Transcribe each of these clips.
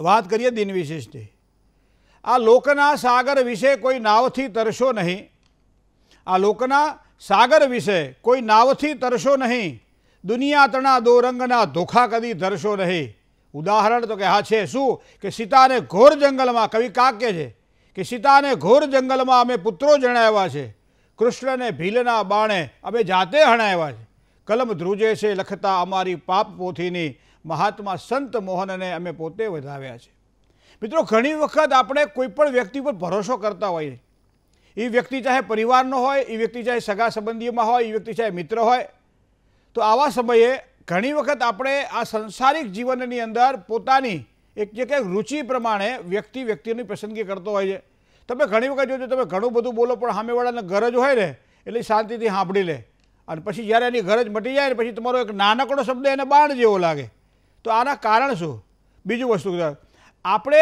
વાત કરીએ દિન વિશેષની. આ લોકના સાગર વિશે કોઈ નાવથી તરશો નહીં. આ લોકના સાગર વિશે કોઈ નાવથી તરશો નહીં. દુનિયા તણા દો રંગના ધોખા કદી ધરશો નહીં. ઉદાહરણ તો કે હા છે શું? કે સીતાને ઘોર જંગલમાં, કવિ કાક્ય છે, કે સીતાને ઘોર જંગલમાં અમે પુત્રો જણાવ્યા છે. કૃષ્ણને ભીલના બાણે અમે જાતે હણાવ્યા છે. કલમ ધ્રુજે છે લખતા અમારી પાપ પોથીની મહાત્મા સંત મોહનને અમે પોતે વધાવ્યા છે. મિત્રો, ઘણી વખત આપણે કોઈપણ વ્યક્તિ પર ભરોસો કરતા હોઈએ. એ વ્યક્તિ ચાહે પરિવારનો હોય, એ વ્યક્તિ ચાહે સગા સંબંધીઓમાં હોય, એ વ્યક્તિ ચાહે મિત્ર હોય. તો આવા સમયે ઘણી વખત આપણે આ સંસારિક જીવનની અંદર પોતાની એક જે કંઈક રુચિ પ્રમાણે વ્યક્તિ વ્યક્તિની પસંદગી કરતો હોય છે. તમે ઘણી વખત જોજો, તમે ઘણું બધું બોલો, પણ સામેવાળાને ગરજ હોય ને, એટલે શાંતિથી સાંભળી લે. અને પછી જ્યારે એની ગરજ મટી જાય ને, પછી તમારો એક નાનકડો શબ્દ એને બાણ જેવો લાગે. તો આના કારણ શું? બીજું વસ્તુ આપણે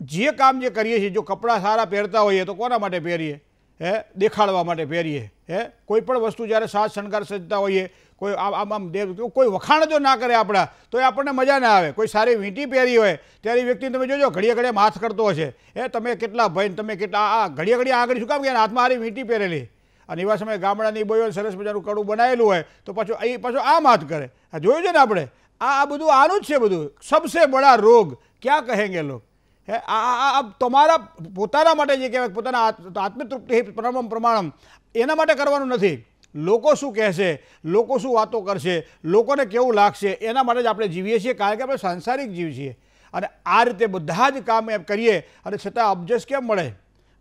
જે કામ જે કરીએ છીએ, જો કપડાં સારા પહેરતા હોઈએ, તો કોના માટે પહેરીએ? હે? દેખાડવા માટે પહેરીએ. હે? કોઈ પણ વસ્તુ જ્યારે સાજ શણગાર સજતા હોઈએ, કોઈ આમ આમ દેવ કોઈ વખાણ જો ના કરે આપણા, તો એ આપણને મજા ના આવે. કોઈ સારી વીંટી પહેરી હોય, ત્યારે એ વ્યક્તિને તમે જોજો, ઘડીએ ઘડીએ હાથ કરતો હશે. એ તમે કેટલા ભાઈ તમે કેટલા, આ ઘડીએ ઘડીએ આગળ શું કામ કે હાથમાં હારી વીંટી પહેરેલી? અને એવા સમયે ગામડાની બોયો સરસ મજાનું કડું બનાવેલું હોય, તો પાછું એ પાછું આમ હાથ કરે. આ જોયું છે ને આપણે? આ બધું આનું જ છે બધું. સબસે બડા રોગ. ક્યાં કહેંગે લોક? હે, આ તમારા પોતાના માટે જે કહેવાય, પોતાના આત્મતૃપ્તિ પ્રમાણમ પ્રમાણમ, એના માટે કરવાનું નથી. લોકો શું કહેશે? લોકો શું વાતો કરશે? લોકોને કેવું લાગશે? એના માટે જ આપણે જીવીએ છીએ, કારણ કે આપણે સાંસારિક જીવ છીએ. અને આ રીતે બધા જ કામ એમ કરીએ, અને છતાં અબજસ કેમ મળે?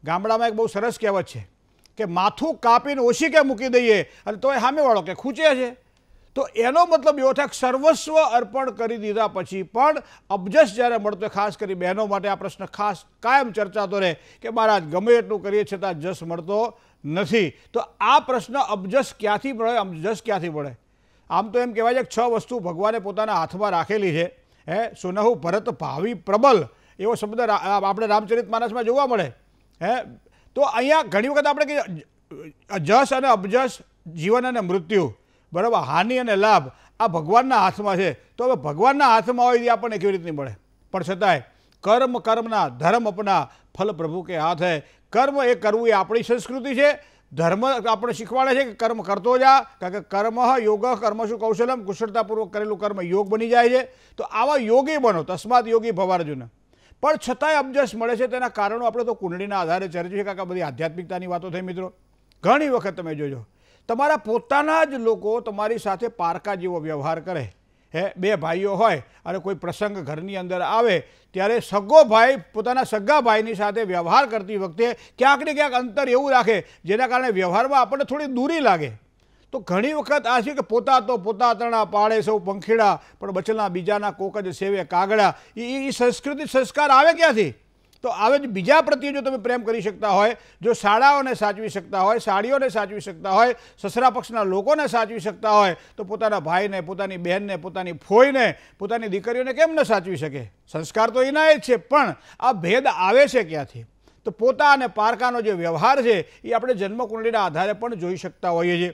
ગામડામાં એક બહુ સરસ કહેવત છે કે, માથું કાપીને ઓછી કેમ મૂકી દઈએ, અને તોય સામેવાળો કે, ખૂંચે છે. તો એનો મતલબ એવો થાય સર્વસ્વ અર્પણ કરી દીધા પછી પણ અબજસ જ્યારે મળતો ખાસ કરી બહેનો માટે આ પ્રશ્ન ખાસ કાયમ ચર્ચાતો રહે કે મહારાજ, ગમે એટલું કરીએ છતાં જસ મળતો નથી. તો આ પ્રશ્ન અબજસ ક્યાંથી મળે? અબજસ ક્યાંથી મળે? આમ તો એમ કહેવાય છે કે છ વસ્તુ ભગવાને પોતાના હાથમાં રાખેલી છે. હે, સુનહુ ભરત ભાવિ પ્રબલ, એવો શબ્દ આપણે રામચરિત માનસમાં જોવા મળે. હે, તો અહીંયા ઘણી વખત આપણે કે જસ અને અબજસ જીવન અને મૃત્યુ. બરાબર? હાનિ અને લાભ આ ભગવાનના હાથમાં છે. તો હવે ભગવાનના હાથમાં હોય એ આપણને કેવી રીતની મળે? પણ છતાંય કર્મ કર્મના, ધર્મ અપના ફલ પ્રભુ કે હાથ હે. કર્મ એ કરવું એ આપણી સંસ્કૃતિ છે. ધર્મ આપણે શીખવાડે છે કે કર્મ કરતો જા. કારણ કે કર્મ યોગ કર્મ શું? કૌશલમ. કુશળતાપૂર્વક કરેલું કર્મ યોગ બની જાય છે. તો આવા યોગી બનો, તસ્માત યોગી ભવાર્જુન. પણ છતાંય અબજસ મળે છે તેના કારણો આપણે તો કુંડળીના આધારે ચરિયો છે. કાંકા, બધી આધ્યાત્મિકતાની વાતો થઈ મિત્રો. ઘણી વખત તમે જોજો. તમારા પોતાના જ લોકો તમારી સાથે પારકા જેવો વ્યવહાર કરે. હે, બે ભાઈઓ હોય અને કોઈ પ્રસંગ ઘરની અંદર આવે, ત્યારે સગો ભાઈ પોતાના સગા ભાઈની સાથે વ્યવહાર કરતી વખતે ક્યાંક ને ક્યાંક અંતર એવું રાખે, જેના કારણે વ્યવહારમાં આપણને થોડી દૂરી લાગે. તો ઘણી વખત આ છે કે પોતા તો પોતા તણા પાડે સૌ પંખીડા, પણ બચલના બીજાના કોક જ સેવે કાગડા એ સંસ્કૃતિ સંસ્કાર આવે ક્યાંથી? તો આવે જ બીજા પ્રત્યે જો તમે પ્રેમ કરી શકતા હોય, જો શાળાઓને સાચવી શકતા હોય, સાડીઓને સાચવી શકતા હોય, સસરા પક્ષના લોકોને સાચવી શકતા હોય, તો પોતાના ભાઈને, પોતાની બહેનને, પોતાની ફોઈને, પોતાની દીકરીઓને કેમ ન સાચવી શકે? સંસ્કાર તો એના જ છે, પણ આ ભેદ આવે છે ક્યાંથી? તો પોતા અને પારકાનો જે વ્યવહાર છે, એ આપણે જન્મકુંડળીના આધારે પણ જોઈ શકતા હોઈએ છીએ.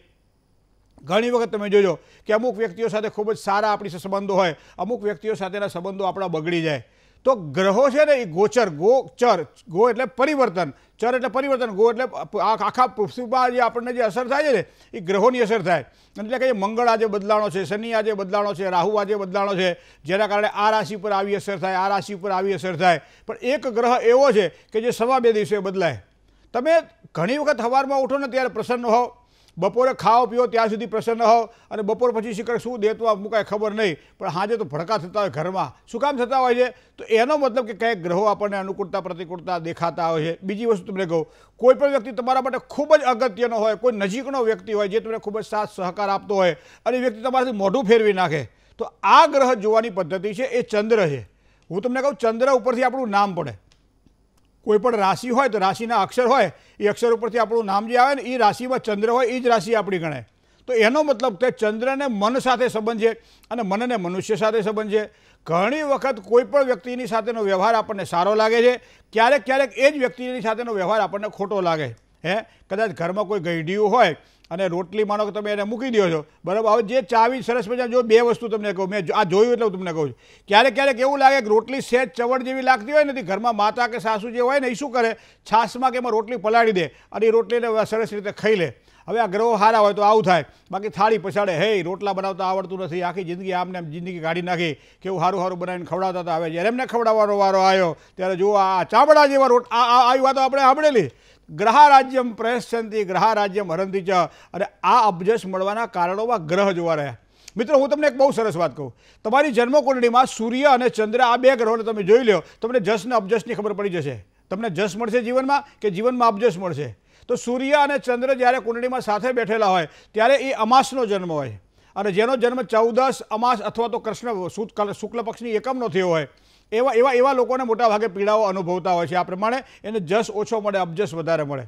ઘણી વખત તમે જોજો કે અમુક વ્યક્તિઓ સાથે ખૂબ જ સારા આપણી સંબંધો હોય, અમુક વ્યક્તિઓ સાથેના સંબંધો આપણા બગડી જાય. તો ગ્રહો છે ને એ ગોચર, ગો, ચર, ગો એટલે પરિવર્તન. ચર એટલે પરિવર્તન, ગો એટલે આખા પૃથ્વીમાં જે આપણને જે અસર થાય છે ને, એ ગ્રહોની અસર થાય. એટલે કે મંગળ આજે બદલાણો છે, શનિ આજે બદલાણો છે, રાહુ આજે બદલાણો છે, જેના કારણે આ રાશિ પર આવી અસર થાય, આ રાશિ પર આવી અસર થાય. પણ એક ગ્રહ એવો છે કે જે સવા બે દિવસે બદલાય. તમે ઘણી વખત સવારમાં ઉઠો ને ત્યારે પ્રસન્ન હો બપોરે ખાઓ, પીઓ, ત્યાં સુધી પ્રસન્ન હો અને બપોર પછી શિખર શું દેતવા મુકાય ખબર નહીં, પણ હાજે તો ભડકા થતા હોય ઘરમાં. શું કામ થતા હોય છે? તો એનો મતલબ કે કંઈક ગ્રહો આપણને અનુકૂળતા, પ્રતિકૂળતા દેખાતા હોય છે. બીજી વસ્તુ તમને કહું, કોઈ પણ વ્યક્તિ તમારા માટે ખૂબ જ અગત્યનો હોય, કોઈ નજીકનો વ્યક્તિ હોય જે તમને ખૂબ જ સાથ, સહકાર આપતો હોય અને વ્યક્તિ તમારાથી મોઢું ફેરવી નાખે, તો આ ગ્રહ જોવાની પદ્ધતિ છે, એ ચંદ્ર છે. હું તમને કહું, ચંદ્ર ઉપરથી આપણું નામ પડે. કોઈ પણ રાશિ હોય તો રાશિના અક્ષર હોય, એ અક્ષર ઉપરથી આપણું નામ જે આવે ને એ રાશિમાં ચંદ્ર હોય એ જ રાશિ આપણી ગણાય. તો એનો મતલબ કે ચંદ્રને મન સાથે સંબંધ છે અને મનને મનુષ્ય સાથે સંબંધ છે. ઘણી વખત કોઈ પણ વ્યક્તિની સાથેનો વ્યવહાર આપણને સારો લાગે છે. ક્યારેક ક્યારેક એ જ વ્યક્તિની સાથેનો વ્યવહાર આપણને ખોટો લાગે હે? કદાચ ઘરમાં કોઈ ગઈઢિયું હોય અને રોટલી માનો કે તમે એને મૂકી દો છો. બરાબર? હવે જે ચાવી સરસ મજા જો બે વસ્તુ તમને કહું, મેં આ જોયું એટલે તમને કહું છું. ક્યારેક ક્યારેક એવું લાગે કે રોટલી સહેજ ચવડ જેવી લાગતી હોય નથી ઘરમાં માતા કે સાસુ જે હોય ને એ શું કરે? છાશમાં કે એમાં રોટલી પલાળી દે અને એ રોટલીને સરસ રીતે ખાઈ લે. હવે આ ગ્રહો સારા હોય તો આવું થાય. બાકી થાળી પછાડે, હે રોટલા બનાવતા આવડતું નથી. આખી જિંદગી આમને આમ જિંદગી કાઢી નાખી કેવું સારું સારું બનાવીને ખવડાવતા હતા. હવે જ્યારે એમને ખવડાવવાનો વારો આવ્યો, ત્યારે જુઓ આ ચામડા જેવા રોટ આ- આવી વાતો આપણે સાંભળેલી. ગ્રહ રાજ્યમ પ્રયશ્ચંતી ગ્રહ રાજ્યમ હરંતી ચ. અને આ અબજસ મળવાના કારણોમાં ગ્રહ જોવા રહ્યા. મિત્રો, હું તમને એક બહુ સરસ વાત કહું. તમારી જન્મકુંડળીમાં સૂર્ય અને ચંદ્ર આ બે ગ્રહોને તમે જોઈ લો તમને જસ ને અબજસની ખબર પડી જશે. તમને જસ મળશે જીવનમાં કે જીવનમાં અબજસ મળશે? તો સૂર્ય અને ચંદ્ર જ્યારે કુંડળીમાં સાથે બેઠેલા હોય, ત્યારે એ અમાસનો જન્મ હોય. અને જેનો જન્મ ચૌદસ અમાસ અથવા તો કૃષ્ણ શુક્લ પક્ષની એકમનો થયો હોય એવા એવા એવા લોકોને મોટા ભાગે પીડાઓ અનુભવતા હોય છે. આ પ્રમાણે એને જસ ઓછો મળે, અબજસ વધારે મળે.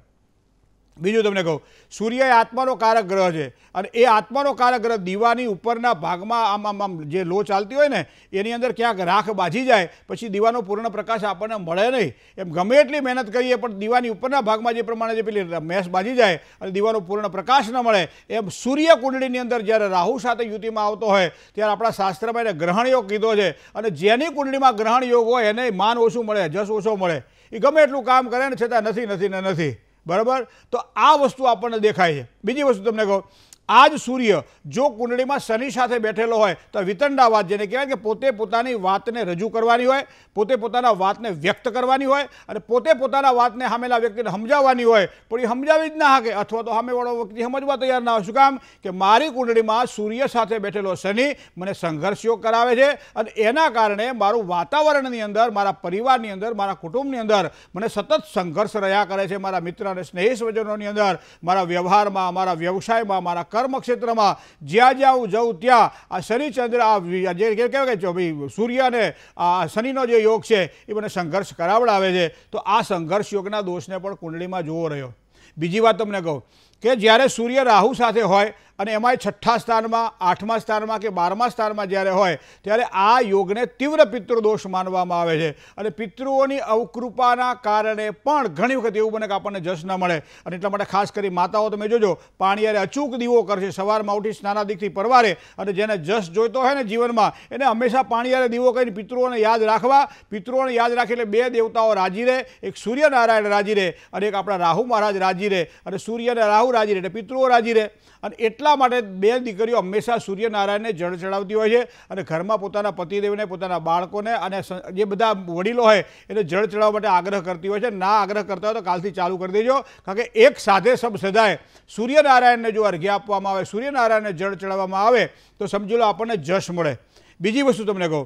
બીજું તમને કહું, સૂર્ય એ આત્માનો કારક ગ્રહ છે અને એ આત્માનો કારક ગ્રહ દીવાની ઉપરના ભાગમાં આમ આમ આમ જે લો ચાલતી હોય ને, એની અંદર ક્યાંક રાખ બાજી જાય, પછી દીવાનો પૂર્ણ પ્રકાશ આપણને મળે નહીં. એમ ગમે એટલી મહેનત કરીએ, પણ દીવાની ઉપરના ભાગમાં જે પ્રમાણે જે પેલી મેસ બાજી જાય અને દીવાનો પૂર્ણ પ્રકાશ ન મળે, એમ સૂર્ય કુંડળીની અંદર જ્યારે રાહુ સાથે યુતિમાં આવતો હોય, ત્યારે આપણા શાસ્ત્રમાં એને ગ્રહણ યોગ કીધો છે અને જેની કુંડળીમાં ગ્રહણ યોગ હોય, એને માન ઓછું મળે, જસ ઓછો મળે. એ ગમે એટલું કામ કરે ને છતાં નથી નથી ને નથી. બરાબર? તો આ વસ્તુ આપણને દેખાય છે. બીજી વસ્તુ તમને કહું. આ જ સૂર્ય જો કુંડળીમાં શનિ સાથે બેઠેલો હોય, તો વિતંડાવાદ જેને કહેવાય કે પોતે પોતાની વાતને રજૂ કરવાની હોય, પોતે પોતાના વાતને વ્યક્ત કરવાની હોય, અને પોતે પોતાના વાતને સામેલા વ્યક્તિને સમજાવવાની હોય, પણ એ સમજાવી જ ના શકે, અથવા તો સામેવાળો વ્યક્તિ સમજવા તૈયાર ના હોય. શું કામ? કે મારી કુંડળીમાં સૂર્ય સાથે બેઠેલો શનિ મને સંઘર્ષ યોગ કરાવે છે, અને એના કારણે મારું વાતાવરણની અંદર, મારા પરિવારની અંદર, મારા કુટુંબની અંદર મને સતત સંઘર્ષ રહ્યા કરે છે. મારા મિત્ર અને સ્નેહી સ્વજનોની અંદર, મારા વ્યવહારમાં, મારા વ્યવસાયમાં, મારા કર્મક્ષેત્રમાં જ્યાં જ્યાં હું જઉં ત્યાં આ શનિચંદ્ર આ જે કહેવાય કે ભાઈ સૂર્ય અને આ શનિનો જે યોગ છે, એ મને સંઘર્ષ કરાવડાવે છે. તો આ સંઘર્ષ યોગના દોષને પણ કુંડળીમાં જોવો રહ્યો. બીજી વાત તમને કહું કે જ્યારે સૂર્ય રાહુ સાથે હોય અને એમાંય છઠ્ઠા સ્થાનમાં, આઠમા સ્થાનમાં કે બારમા સ્થાનમાં જ્યારે હોય, ત્યારે આ યોગને તીવ્ર પિતૃદોષ માનવામાં આવે છે. અને પિતૃઓની અવકૃપાના કારણે પણ ઘણી વખત એવું બને કે આપણને જશ ન મળે. અને એટલા માટે ખાસ કરી માતાઓ તમે જોજો, પાણી યારે અચૂક દીવો કરશે. સવારમાં ઉઠી સ્નાનાદિકથી પરવારે અને જેને જશ જોઈતો હોય ને જીવનમાં, એને હંમેશા પાણી યારે દીવો કરીને પિતૃઓને યાદ રાખવા. પિતૃઓને યાદ રાખી એટલે બે દેવતાઓ રાજી રહે, એક સૂર્યનારાયણ રાજી રહે અને એક આપણા રાહુ મહારાજ રાજી રહે. અને સૂર્ય અને રાહુ રાજી રહે, એટલે પિતૃઓ રાજી રહે. અને એટલા માટે બે દીકરીઓ હંમેશા સૂર્યનારાયણને જળ ચડાવતી હોય છે અને ઘરમાં પોતાના પતિદેવને, પોતાના બાળકોને અને જે બધા વડીલો હોય એને જળ ચડાવવા માટે આગ્રહ કરતી હોય છે. ના આગ્રહ કરતા હોય તો કાલથી ચાલુ કરી દેજો. કારણ કે એક સાથે સબ સદાય સૂર્યનારાયણને જો અર્ઘ્ય આપવામાં આવે, સૂર્યનારાયણને જળ ચડાવવામાં આવે, તો સમજી લો આપણને જશ મળે. બીજી વસ્તુ તમને કહું.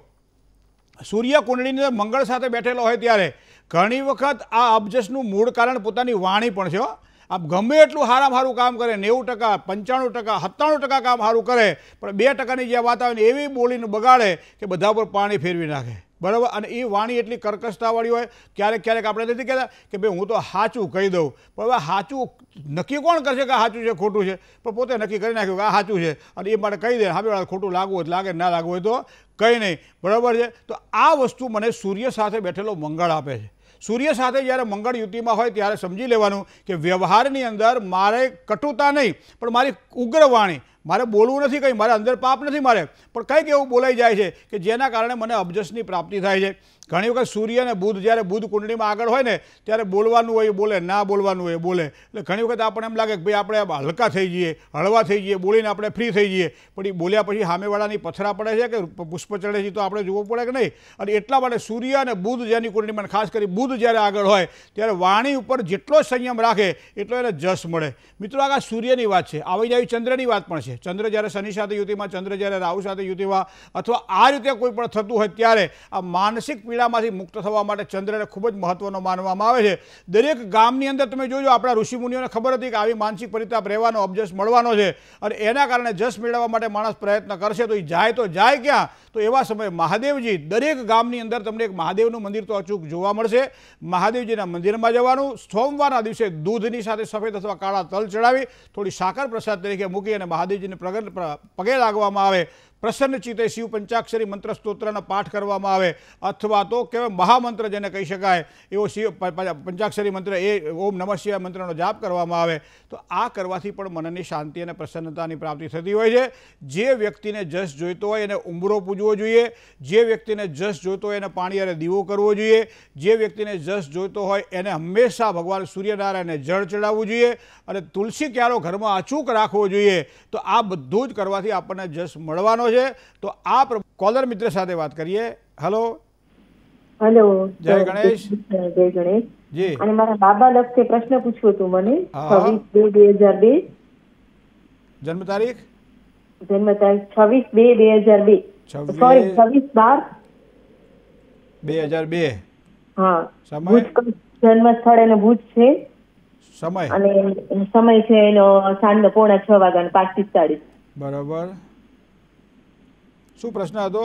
સૂર્ય કુંડળીની મંગળ સાથે બેઠેલો હોય ત્યારે ઘણી વખત આ અબજસનું મૂળ કારણ પોતાની વાણી પણ છે આપ ગમે એટલું સારામાં સારું કામ કરે, નેવું ટકા, પંચાણું ટકા, સત્તાણું ટકા કામ સારું કરે, પણ બે ટકાની જે વાત આવે ને એવી બોલીને બગાડે કે બધા પર પાણી ફેરવી નાખે. બરાબર? અને એ વાણી એટલી કર્કશતાવાળી હોય, ક્યારેક ક્યારેક આપણે નથી કહેતા કે ભાઈ હું તો સાચું કહી દઉં. પણ હવે સાચું નક્કી કોણ કરશે કે સાચું છે, ખોટું છે? પણ પોતે નક્કી કરી નાખ્યું કે આ સાચું છે. અને એ માટે કહી દે હવે ખોટું લાગવું હોય લાગે, ના લાગવું હોય તો કંઈ નહીં. બરાબર છે? તો આ વસ્તુ મને સૂર્ય સાથે બેઠેલો મંગળ આપે છે. સૂર્ય સાથે જ્યારે મંગળ યુતિમાં હોય ત્યારે સમજી લેવાનું કે વ્યવહારની અંદર મારે કટુતા નહીં, પણ મારી ઉગ્ર વાણી મારે બોલવું નથી કંઈ, મારે અંદર પાપ નથી મારે. પણ કંઈક એવું બોલાઈ જાય છે કે જેના કારણે મને અબજસની પ્રાપ્તિ થાય છે. ઘણી વખત સૂર્ય અને બુધ જ્યારે બુધ કુંડળીમાં આગળ હોય ને, ત્યારે બોલવાનું હોય બોલે, ના બોલવાનું હોય બોલે. એટલે ઘણી વખત આપણને એમ લાગે કે ભાઈ આપણે હલકા થઈ જઈએ, હળવા થઈ જઈએ, બોલીને આપણે ફ્રી થઈ જઈએ. પણ એ બોલ્યા પછી સામેવાળાની પથરા પડે છે કે પુષ્પ ચડે છે તો આપણે જોવું પડે કે નહીં? અને એટલા માટે સૂર્ય અને બુધ જેની કુંડળીમાં, ખાસ કરી બુધ જ્યારે આગળ હોય, ત્યારે વાણી ઉપર જેટલો સંયમ રાખે, એટલો એને જસ મળે. મિત્રો, આ સૂર્યની વાત છે. આવી જ ચંદ્રની વાત પણ છે. ચંદ્ર જ્યારે શનિ સાથે યુતિમાં, ચંદ્ર જ્યારે રાહુ સાથે યુતિમાં, અથવા આ રીતે કોઈ પણ થતું હોય ત્યારે આ માનસિક પીડામાંથી મુક્ત થવા માટે ચંદ્રને ખૂબ જ મહત્વનો માનવામાં આવે છે. દરેક ગામની અંદર તમે જોજો, આપણા ઋષિમુનિઓને ખબર હતી કે આવી માનસિક પરિતાપ રહેવાનો, અબજસ મળવાનો છે અને એના કારણે જસ મેળવવા માટે માણસ પ્રયત્ન કરશે. તો એ જાય તો જાય ક્યાં? તો એવા સમયે મહાદેવજી, દરેક ગામની અંદર તમને એક મહાદેવનું મંદિર તો અચૂક જોવા મળશે. મહાદેવજીના મંદિરમાં જવાનું, સોમવારના દિવસે દૂધની સાથે સફેદ અથવા કાળા તલ ચડાવી, થોડી સાકર પ્રસાદ તરીકે મૂકી અને મહાદેવજીને પગે લાગવામાં આવે. પ્રસન્ન ચિત્તે શિવ પંચાક્ષરી મંત્ર સ્તોત્રનો પાઠ કરવામાં આવે. અથવા તો કહેવાય મહામંત્ર જેને કહી શકાય, એવો શિવ પંચાક્ષરી મંત્ર, એ ઓમ નમઃ શિવાય મંત્રનો જાપ કરવામાં આવે. તો આ કરવાથી પણ મનની શાંતિ અને પ્રસન્નતાની પ્રાપ્તિ થતી હોય છે. જે વ્યક્તિને જસ જોઈતો હોય એને ઉંબરો પૂજવો જોઈએ. જે વ્યક્તિને જસ જોઈતો હોય એને પાણી અને દીવો કરવો જોઈએ. જે વ્યક્તિને જસ જોઈતો હોય એને હંમેશા ભગવાન સૂર્યનારાયણને જળ ચડાવવું જોઈએ અને તુલસી ક્યારો ઘરમાં અચૂક રાખવો જોઈએ, તો આ બધું જ કરવાથી આપણને જસ મળવાનો છે. તો આ કોલર મિત્ર સાથે વાત કરીએ. હલો હેલો જય ગણેશ. જય ગણેશ. જી. અને મારા બાબા લક્ષે પ્રશ્ન પૂછવો હતું મને. છવ્વીસ બે બે હજાર બે. જન્મ તારીખ? જન્મ તારીખ છવ્વીસ બે બે હજાર બે. સોરી છવ્વીસ બાર? બે હજાર બે. હા. સમય? જન્મ સ્થળ એનો ભુજ છે. સમય? અને સમય છે એનો સાંજનો પોણા છ વાગ્યાનો પાંચ પિસ્તાળીસ. બરાબર. શું પ્રશ્ન હતો?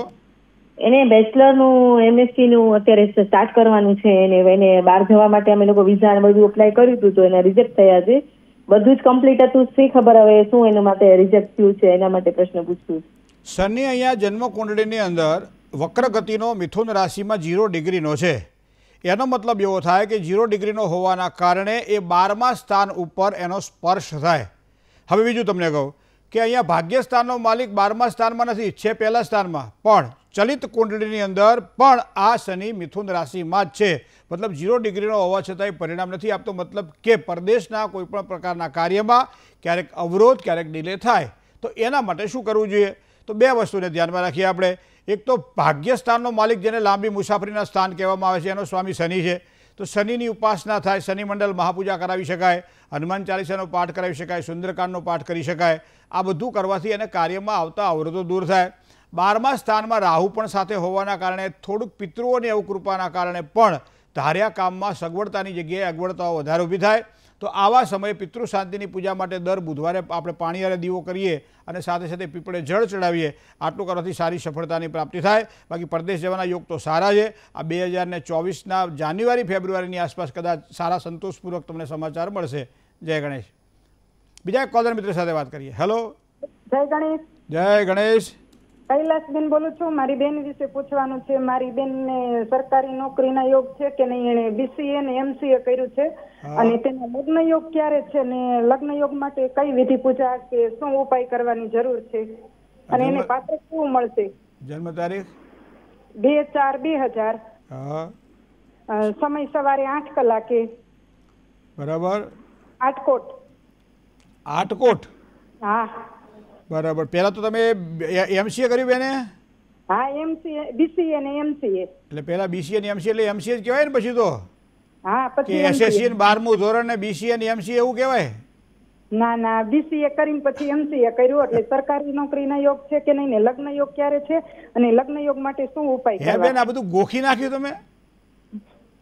એને બેચલરનું એમએસસી નું અત્યારે સ્ટાર્ટ કરવાનું છે એને એને બહાર જવા માટે અમે લોકો વિઝા બધું એપ્લાય કર્યું હતું તો એના રિજેક્ટ થયા છે. બધું જ કમ્પ્લીટ હતું શી ખબર હવે શું એના માટે રિજેક્ટ થયું છે એના માટે પ્રશ્ન પૂછતું શનિ અહીંયા જન્મ કુંડળીની અંદર વક્ર ગતિનો મિથુન રાશિમાં જીરો ડિગ્રીનો છે. એનો મતલબ એવો થાય કે જીરો ડિગ્રીનો હોવાના કારણે એ બારમા સ્થાન ઉપર એનો સ્પર્શ થાય. હવે બીજું તમને કહું. કે અહીંયા ભાગ્યસ્થાનનો માલિક બારમા સ્થાનમાં નથી, છે પહેલા સ્થાનમાં. પણ ચલિત કુંડળીની અંદર પણ આ શનિ મિથુન રાશિમાં જ છે. મતલબ જીરો ડિગ્રીનો હોવા છતાંય પરિણામ નથી આપતો. મતલબ કે પરદેશના કોઈપણ પ્રકારના કાર્યમાં ક્યારેક અવરોધ, ક્યારેક ડિલે થાય. તો એના માટે શું કરવું જોઈએ? તો બે વસ્તુને ધ્યાનમાં રાખીએ આપણે. એક તો ભાગ્યસ્થાનનો માલિક જેને લાંબી મુસાફરીના સ્થાન કહેવામાં આવે છે, એનો સ્વામી શનિ છે. તો શનિની ઉપાસના થાય, શનિ મંડળ મહાપૂજા કરાવી શકાય, હનુમાન ચાલીસાનો પાઠ કરાવી શકાય, સુંદરકાંડનો પાઠ કરી શકાય, આ બધું કરવાથી એને કાર્યમાં આવતા અવરોધો દૂર થાય. બારમા સ્થાનમાં રાહુ પણ સાથે હોવાના કારણે થોડુંક પિતૃઓની અવકૃપાના કારણે પણ ધાર્યા કામમાં સગવડતાની જગ્યાએ અગવડતાઓ વધારે ઊભી થાય. તો આવા સમયે પિતૃ શાંતિની પૂજા માટે દર બુધવારે આપણે પાણીયારે દીવો કરીએ અને સાથે સાથે પીપળે જળ ચડાવીએ. આટલું કરવાથી સારી સફળતાની પ્રાપ્તિ થાય. બાકી પરદેશ જવાના યોગ તો સારા છે. આ બે હજારને ચોવીસના જાન્યુઆરી ફેબ્રુઆરીની આસપાસ કદાચ સારા સંતોષપૂર્વક તમને સમાચાર મળશે. જય ગણેશ. બીજા એક કોલર મિત્ર સાથે વાત કરીએ. હેલો જય ગણેશ. જય ગણેશ. કૈલાસબેન બોલું છું. મારી બેન વિશે પૂછવાનું છે. મારી બેનને સરકારી નોકરીના યોગ છે કે નહીં એને બીસીએ ને એમસીએ કર્યું છે. અને તેના લગ્ન યોગ ક્યારે છે ને લગ્ન યોગ માટે કઈ વિધિ પૂજા કે શું ઉપાય કરવાની જરૂર છે? અને એને પાત્ર શું મળશે? જન્મ તારીખ? બે ચાર બે હજાર. સમય સવારે આઠ કલાકે. બરાબર. આટકોટ આટકોટ હા. બરાબર. પહેલા તો તમે એમસીએ કર્યું બેને? હા એમસીએ બીસીએ ને એમસીએ એટલે પહેલા બીસીએ ને એમસીએ એટલે એમસીએ જ કહેવાય ને પછી તો? હા પછી એસએસસી ને બારમું ધોરણ ને બીસીએ ને એમસીએ એવું કહેવાય? ના ના બીસીએ કરીને પછી એમસીએ કર્યું. એટલે સરકારી નોકરીના યોગ છે કે નહીં ને લગ્ન યોગ ક્યારે છે? અને લગ્ન યોગ માટે શું ઉપાય હે બેન આ બધું ગોખી નાખ્યું તમે?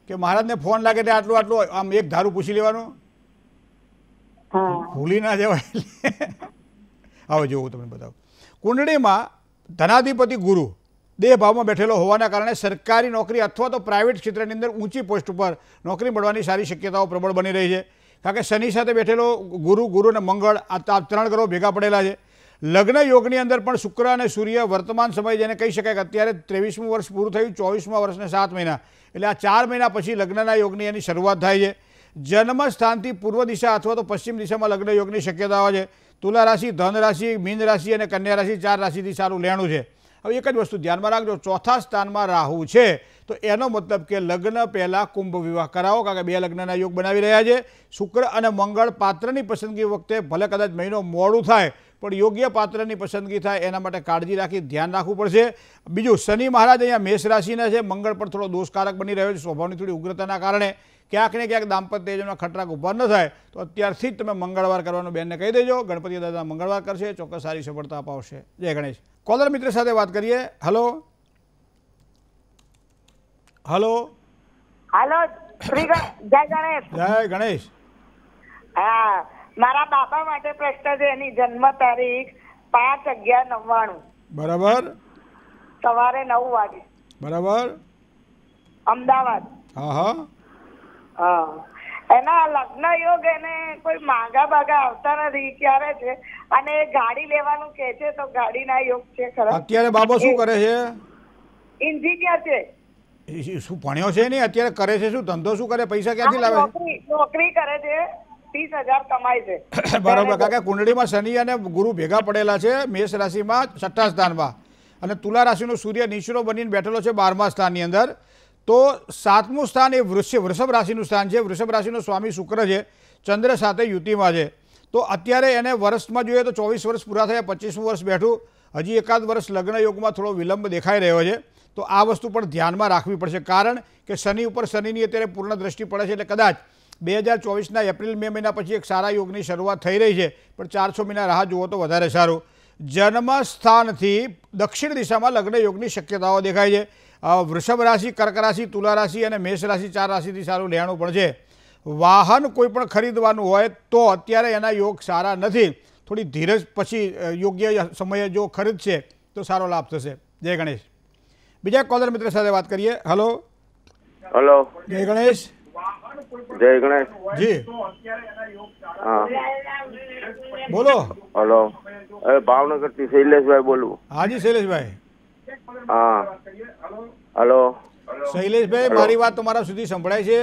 કે મહારાજને ફોન લાગે એટલે આટલું આટલું આમ એક ધારું પૂછી લેવાનું? હા. ભૂલી ના જવાય એટલે જેવું તમને બતાવું. કુંડળીમાં ધનાધિપતિ ગુરુ દેહ ભાવમાં બેઠેલો હોવાના કારણે સરકારી નોકરી અથવા તો પ્રાઇવેટ ક્ષેત્રની અંદર ઊંચી પોસ્ટ ઉપર નોકરી મળવાની સારી શક્યતાઓ પ્રબળ બની રહી છે. કારણ કે શનિ સાથે બેઠેલો ગુરુ ગુરુ અને મંગળ આ ત્રણ ગ્રહો ભેગા પડેલા છે. લગ્ન યોગની અંદર પણ શુક્ર અને સૂર્ય વર્તમાન સમય જેને કહી શકાય કે અત્યારે ત્રેવીસમું વર્ષ પૂરું થયું, ચોવીસમાં વર્ષને સાત મહિના. એટલે આ ચાર મહિના પછી લગ્નના યોગની એની શરૂઆત થાય છે. જન્મ સ્થાનથી પૂર્વ દિશા અથવા તો પશ્ચિમ દિશામાં લગ્ન યોગની શક્યતાઓ છે. તુલા રાશિ, ધન રાશિ, મીન રાશિ અને કન્યા રાશિ ચાર રાશિથી સારું લેણું છે. હવે એક જ વસ્તુ ધ્યાનમાં રાખજો, ચોથા સ્થાનમાં રાહુ છે. તો એનો મતલબ કે લગ્ન પહેલાં કુંભ વિવાહ કરાવો, કારણ કે બે લગ્નના યોગ બનાવી રહ્યા છે. શુક્ર અને મંગળ પાત્રની પસંદગી વખતે ભલે કદાચ મહિનો મોડું થાય, પણ યોગ્ય પાત્રની પસંદગી થાય એના માટે કાળજી રાખી ધ્યાન રાખવું પડશે. બીજું, શનિ મહારાજ અહીંયા મેષ રાશિના છે. મંગળ પણ થોડો દોષકારક બની રહ્યો છે. સ્વભાવની થોડી ઉગ્રતાના કારણે ક્યાંક ને ક્યાંક દાંપત્ય ખટરાક ઊભા ન થાય તો અત્યારથી જ તમે મંગળવાર કરવાનું બેનને કહી દેજો ગણપતિ દાદા મંગળવાર કરશે ચોક્કસ સારી સફળતા અપાવશે. જય ગણેશ. કોલર મિત્ર સાથે વાત કરીએ. હલો. હલો. હાલો શ્રી જય ગણેશ. જય ગણેશ. હા મારા બાપા માટે પ્રશ્ન છે એની જન્મ તારીખ પાંચ અગિયાર નવ્વાણું. બરાબર. સવારે નવ વાગે. બરાબર. અમદાવાદ. હા હા. એના લગ્ન યોગ એને કોઈ માંગા બાગા આવતા નથી ક્યારે છે? અને ગાડી લેવાનું કે છે તો ગાડીના યોગ છે ખરા. અત્યારે બાબો શું કરે છે? ઇન્જિનિયર છે. શું ભણ્યો છે નહીં? અત્યારે કરે છે શું? ધંધો શું કરે? પૈસા ક્યાંથી લાવે નોકરી કરે છે. ત્રીસ હજાર કમાય છે. બરાબર. કારણ કે કુંડળીમાં શનિ અને ગુરુ ભેગા પડેલા છે મેષ રાશિમાં છઠ્ઠા સ્થાનમાં. અને તુલા રાશિનો સૂર્ય નિષ્ણો બનીને બેઠેલો છે બારમા સ્થાનની અંદર. તો સાતમું સ્થાન એ વૃશ્ચિક વૃષભ રાશિનું સ્થાન છે. વૃષભ રાશિનો સ્વામી શુક્ર છે ચંદ્ર સાથે યુતિમાં છે. તો અત્યારે એને વર્ષમાં જોઈએ તો ચોવીસ વર્ષ પૂરા થયા પચીસમું વર્ષ બેઠું. હજી એકાદ વર્ષ લગ્ન યોગમાં થોડો વિલંબ દેખાઈ રહ્યો છે. તો આ વસ્તુ પણ ધ્યાનમાં રાખવી પડશે. કારણ કે શનિ ઉપર શનિની અત્યારે પૂર્ણ દ્રષ્ટિ પડે છે. એટલે કદાચ બે હજાર ચોવીસના એપ્રિલ મે મહિના પછી એક સારા યોગની શરૂઆત થઈ રહી છે. પણ ચાર છ મહિના રાહ જુઓ તો વધારે સારું. જન્મ સ્થાનથી દક્ષિણ દિશામાં લગ્ન યોગની શક્યતાઓ દેખાય છે. અ, વૃષભ રાશિ કર્ક રાશિ તુલા રાશિ અને મેષ રાશિ ચાર રાશિથી સારું લેણું પણ છે. વાહન કોઈ પણ ખરીદવાનું હોય તો અત્યારે એના યોગ સારા નથી. થોડી ધીરજ પછી યોગ્ય સમયે જો ખરીદશે તો સારો લાભ થશે. જય ગણેશ. બીજા કોલર મિત્ર સાથે વાત કરીએ. હલો હલો જય ગણેશ. જય ગણેશ. જી. બોલો. હલો ભાવનગરથી શૈલેષભાઈ બોલું. હાજી શૈલેષભાઈ. હા. હલો. શૈલેષભાઈ મારી વાત તમારા સુધી સંભળાય છે?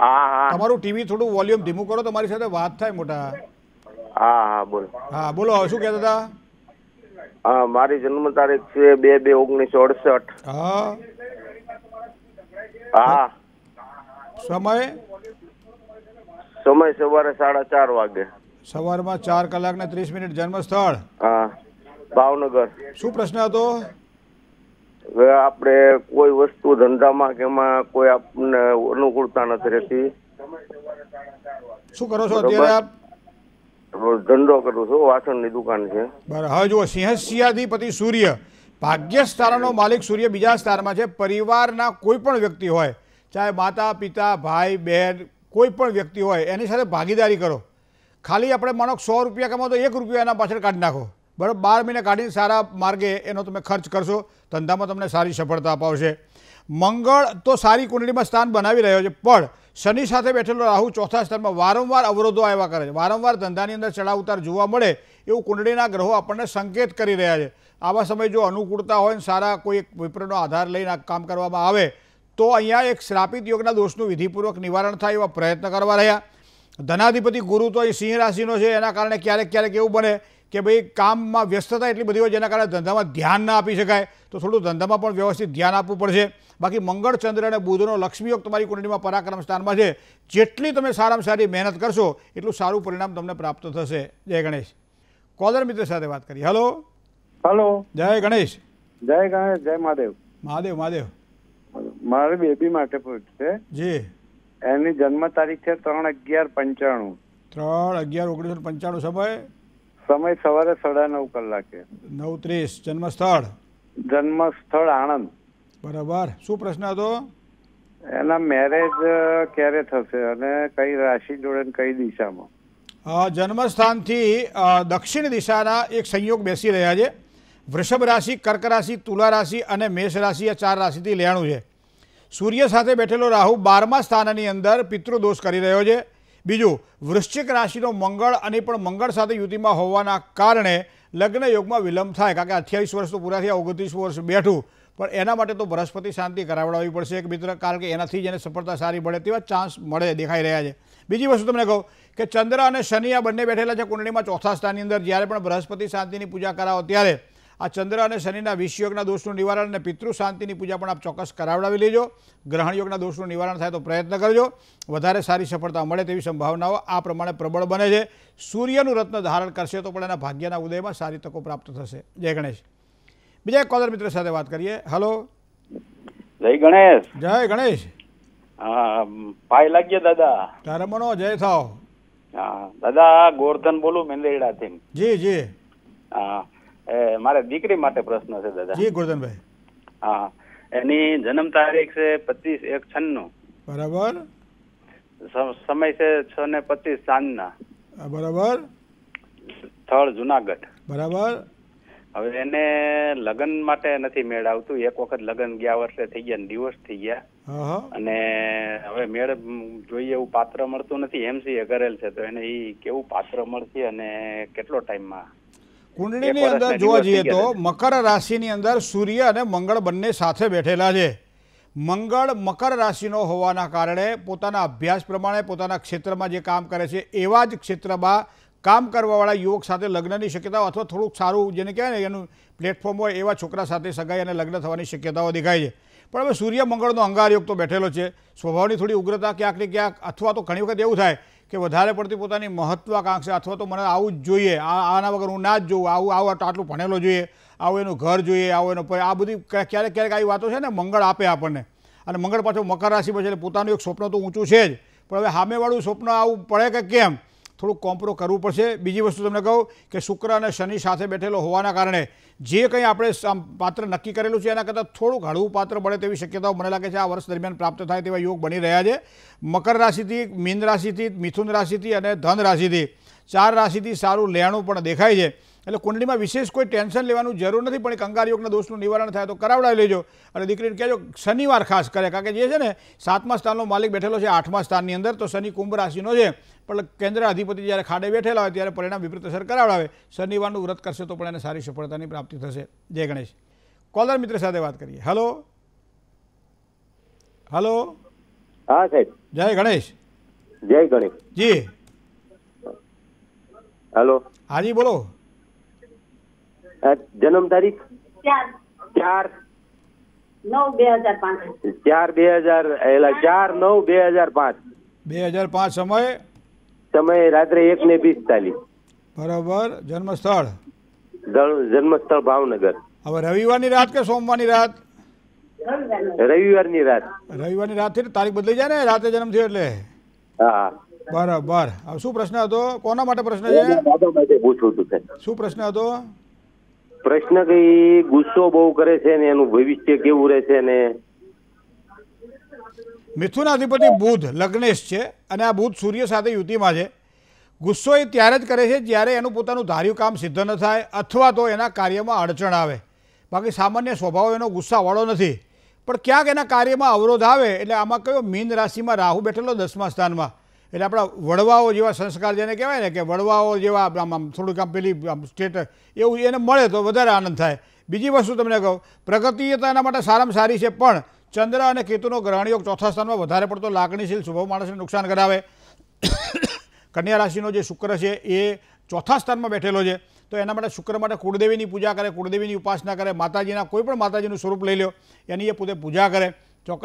હા હા. તમારું ટીવી થોડું વોલ્યુમ ધીમું કરો તમારી સાથે વાત થાય મોટા. હા હા બોલો. હા બોલો શું કહેતા હતા? હા મારી જન્મ તારીખ છે બે બે ઓગણીસો અડસઠ. હા. હા. સમય? સમય સવારે સાડા ચાર વાગે. સવારમાં ચાર કલાક ને ત્રીસ મિનિટ જન્મ સ્થળ હા. ભાવનગર. શું પ્રશ્ન હતો? હવે આપણે કોઈ વસ્તુ ધંધામાં કે એમાં કોઈ આપણને અનુકૂળતા નથી રહેતી. શું કરો છો અત્યારે આપ? ધંધો કરું છું વાસણની દુકાન છે. બરાબર. હવે જુઓ સિંહસિયાધિપતિ સૂર્ય ભાગ્ય સ્થાનનો માલિક સૂર્ય બીજા સ્થાનમાં છે. પરિવારના કોઈ પણ વ્યક્તિ હોય ચાહે માતા પિતા ભાઈ બહેન કોઈ પણ વ્યક્તિ હોય એની સાથે ભાગીદારી કરો. ખાલી આપણે માનો સો રૂપિયા કમાવો તો એક રૂપિયા એના પાછળ કાઢી નાખો. બરાબર, બાર મહિને કાઢીને સારા માર્ગે એનો તમે ખર્ચ કરશો, ધંધામાં તમને સારી સફળતા અપાવશે. મંગળ તો સારી કુંડળીમાં સ્થાન બનાવી રહ્યો છે, પણ શનિ સાથે બેઠેલો રાહુ ચોથા સ્થાનમાં વારંવાર અવરોધો આવ્યા કરે છે. વારંવાર ધંધાની અંદર ચડાવ ઉતાર જોવા મળે એવું કુંડળીના ગ્રહો આપણને સંકેત કરી રહ્યા છે. આવા સમયે જો અનુકૂળતા હોય ને સારા કોઈ એક વિપ્રનો આધાર લઈને કામ કરવામાં આવે, તો અહીંયા એક શ્રાપિત યોગના દોષનું વિધિપૂર્વક નિવારણ થાય એવા પ્રયત્ન કરવા રહ્યા. ધનાધિપતિ ગુરુ તો એ સિંહ રાશિનો છે, એના કારણે ક્યારેક ક્યારેક એવું બને કે ભાઈ કામમાં વ્યસ્તતા એટલી બધી હોય જેના કારણે ધંધામાં ધ્યાન ના આપી શકાય તો થોડું ધંધામાં પણ વ્યવસ્થિત ધ્યાન આપવું પડશે. બાકી મંગળ ચંદ્ર અને બુધનો લક્ષ્મી યોગ તમારી કુંડળીમાં પરાક્રમ સ્થાનમાં છે. જેટલી તમે સારામાં સારી મહેનત કરશો એટલું સારું પરિણામ તમને પ્રાપ્ત થશે. જય ગણેશ. કોલર મિત્ર સાથે વાત કરી. હલો. હલો. જય ગણેશ. જય ગણેશ જય મહાદેવ. મહાદેવ મહાદેવ. મારે બેબી માટે પૂછશે જી. એની જન્મ તારીખ છે ત્રણ અગિયાર પંચાણું. ત્રણ અગિયાર ઓગણીસો પંચાણું સમય. સમય સવારે સાડા નવ કલાકે. નવ ત્રીસ જન્મ સ્થળ જન્મ સ્થળ આણંદ. બરાબર. શું પ્રશ્ન હતો? એના મેરેજ ક્યારે થશે અને કઈ રાશિ જોડે કઈ દિશામાં? જન્મસ્થાનથી દક્ષિણ દિશાના એક સંયોગ બેસી રહ્યા છે. વૃષભ રાશિ કર્ક રાશિ તુલા રાશિ અને મેષ રાશિ આ ચાર રાશિથી લેણું છે. સૂર્ય સાથે બેઠેલો રાહુ બારમા સ્થાનની અંદર પિતૃદોષ કરી રહ્યો છે. બીજું, વૃશ્ચિક રાશિનો મંગળ અને પણ મંગળ સાથે યુતિમાં હોવાના કારણે લગ્ન યોગમાં વિલંબ થાય, કારણ કે અઠ્યાવીસ વર્ષ તો પૂરા થયા, ઓગણત્રીસ વર્ષ બેઠું. પણ એના માટે તો બૃહસ્પતિ શાંતિ કરાવડાવવી પડશે એક મિત્ર, કારણ કે એનાથી જ એને સફળતા સારી મળે તેવા ચાન્સ મળે દેખાઈ રહ્યા છે. બીજી વસ્તુ તમને કહું કે ચંદ્ર અને શનિ આ બંને બેઠેલા છે કુંડળીમાં ચોથા સ્થાનની અંદર. જ્યારે પણ બૃહસ્પતિ શાંતિની પૂજા કરાવો ત્યારે આ ચંદ્ર અને શનિના વિષયોગના દોષનું નિવારણ અને પિતૃ શાંતિની પૂજા પણ આપ ચોક્કસ કરાવડાવી લેજો. ગ્રહણયોગના દોષનું નિવારણ થાય તો પ્રયત્ન કરજો. વધારે સારી સફળતા મળે તેવી સંભાવનાઓ આ પ્રમાણે પ્રબળ બને છે. સૂર્યનું રત્ન ધારણ કરશે તો પણ એના ભાગ્યના ઉદયમાં સારી તકો પ્રાપ્ત થશે. જય ગણેશ. બીજા કોલર મિત્ર સાથે વાત કરીએ. હલો. જય ગણેશ. જય ગણેશ. હા પાય લાગ્યો દાદા. ધર્મનો જય થાવ. હા દાદા ગોરધન બોલું મેંદેડા થી જી જી. હા. એ મારે દીકરી માટે પ્રશ્ન છે દાદા. જી ગોરધનભાઈ. હા. એની જન્મ તારીખ છે પચીસ એક છન્નું. બરાબર. સમય છે છ ને પચીસ સાંજના. બરાબર. સ્થળ જુનાગઢ. બરાબર. હવે એને લગ્ન માટે નથી મેળ આવતું એક વખત લગ્ન ગયા વર્ષે થઈ ગયા દિવસ થઈ ગયા. અને હવે મેળ જોઈએ એવું પાત્ર મળતું નથી. એમસીએ કરેલ છે તો એને ઈ કેવું પાત્ર મળશે અને કેટલો ટાઈમમાં કુંડળીની અંદર જોવા જઈએ તો મકર રાશિની અંદર સૂર્ય અને મંગળ બંને સાથે બેઠેલા છે. મંગળ મકર રાશિનો હોવાના કારણે પોતાના અભ્યાસ પ્રમાણે પોતાના ક્ષેત્રમાં જે કામ કરે છે એવા જ ક્ષેત્રમાં કામ કરવાવાળા યુવક સાથે લગ્નની શક્યતાઓ અથવા થોડુંક સારું જેને કહેવાય ને એનું પ્લેટફોર્મ હોય એવા છોકરા સાથે સગાઈ અને લગ્ન થવાની શક્યતાઓ દેખાય છે. પણ હવે સૂર્ય મંગળનો અંગારયોગ તો બેઠેલો છે. સ્વભાવની થોડી ઉગ્રતા ક્યાંક ને ક્યાંક અથવા તો ઘણી વખત એવું થાય કે વધારે પડતી પોતાની મહત્વાકાંક્ષા અથવા તો મને આવું જ જોઈએ આના વગર હું ના જ જોઉં, આવું આવું આટલું ભણેલો જોઈએ, આવું એનું ઘર જોઈએ, આવું એનો આ બધી ક્યારેક ક્યારેક ક્યારેક આવી વાતો છે ને, મંગળ આપે આપણને. અને મંગળ પાછો મકર રાશિ પછી એટલે પોતાનું એક સ્વપ્ન તો ઊંચું છે જ. પણ હવે સામેવાળું સ્વપ્ન આવું પડે કે કેમ? થોડુંક કોમ્પ્રો કરવું પડશે. બીજી વસ્તુ તમને કહું કે શુક્ર અને શનિ સાથે બેઠેલો હોવાના કારણે જે કંઈ આપણે પાત્ર નક્કી કરેલું છે, એના કરતાં થોડુંક હળવું પાત્ર મળે તેવી શક્યતાઓ મને લાગે છે. આ વર્ષ દરમિયાન પ્રાપ્ત થાય તેવા યોગ બની રહ્યા છે. મકર રાશિથી, મીન રાશિથી, મિથુન રાશિથી અને ધન રાશિથી. ચાર રાશિથી સારું લેણું પણ દેખાય છે. એટલે કુંડળીમાં વિશેષ કોઈ ટેન્શન લેવાનું જરૂર નથી પણ કંગાર યોગના દોષનું નિવારણ થાય તો કરાવડાવી લેજો. અને દીકરીને કહેજો શનિવાર ખાસ કરે. કારણ કે જે છે ને સાતમા સ્થાનનો માલિક બેઠેલો છે આઠમા સ્થાનની અંદર તો શનિ કુંભ રાશિનો છે. પણ કેન્દ્ર અધિપતિ જ્યારે ખાડે બેઠેલા હોય ત્યારે પરિણામ વિપરીત અસર કરાવડાવે. શનિવારનું વ્રત કરશે તો પણ એને સારી સફળતાની પ્રાપ્તિ થશે. જય ગણેશ. કોલર મિત્ર સાથે વાત કરીએ. હલો? હલો? હા સાહેબ. જય ગણેશ. જય ગણેશ. જી. હેલો હાજી બોલો આ જન્મ તારીખ ચાર ચાર નવ બે હજાર પાંચ ચાર બે હજાર એલા ચાર નવ બે હજાર પાંચ બે હજાર પાંચ સમય સમય રાત્રે એક ને પિસ્તાલીસ બરાબર જન્મસ્થળ જન્મસ્થળ ભાવનગર હવે રવિવારની રાત કે સોમવારની રાત રવિવારની રાત રવિવારની રાતથી ને તારીખ બદલાઈ જાય ને રાતે જન્મ થયો એટલે હા બરાબર. હવે શું પ્રશ્ન હતો? કોના માટે પ્રશ્ન છે? શું પ્રશ્ન હતો? પ્રશ્ન કઈ ગુસ્સો બહુ કરે છે ને એનું ભવિષ્ય કેવું રહેશે ને? મિથુનાધિપતિ બુધ લગ્નેશ છે અને આ બુધ સૂર્ય સાથે યુતિમાં છે. ગુસ્સો એ ત્યારે જ કરે છે જ્યારે એનું પોતાનું ધાર્યું કામ સિદ્ધ ન થાય અથવા તો એના કાર્યમાં અડચણ આવે. બાકી સામાન્ય સ્વભાવ એનો ગુસ્સાવાળો નથી. પણ ક્યાંક એના કાર્યમાં અવરોધ આવે એટલે આમાં કયો મીન રાશિમાં રાહુ બેઠેલો દસમા સ્થાનમાં. એટલે આપણા વડવાઓ જેવા સંસ્કાર જેને કહેવાય ને કે વડવાઓ જેવા આમ આમ થોડુંક આમ પેલી આમ સ્ટેટ એવું એને મળે તો વધારે આનંદ થાય. બીજી વસ્તુ તમને કહું, પ્રગતિ તો એના માટે સારામાં સારી છે, પણ ચંદ્ર અને કેતુનો ગ્રહણયોગ ચોથા સ્થાનમાં વધારે પડતો લાગણીશીલ સ્વભાવ માણસને નુકસાન કરાવે. કન્યા રાશિનો જે શુક્ર છે એ ચોથા સ્થાનમાં બેઠેલો છે. તો એના માટે શુક્ર માટે કુળદેવીની પૂજા કરે, કુળદેવીની ઉપાસના કરે, માતાજીના કોઈ પણ માતાજીનું સ્વરૂપ લઈ લો એની એ પોતે પૂજા કરે.